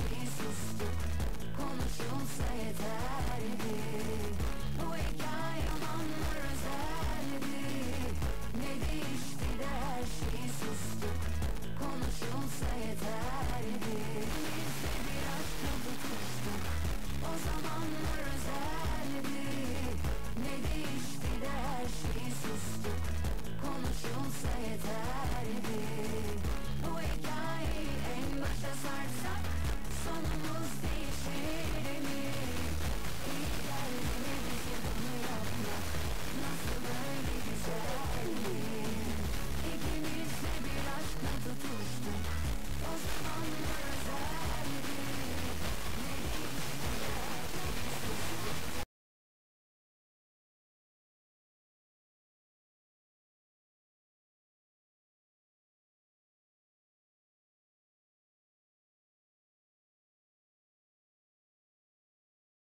Yes.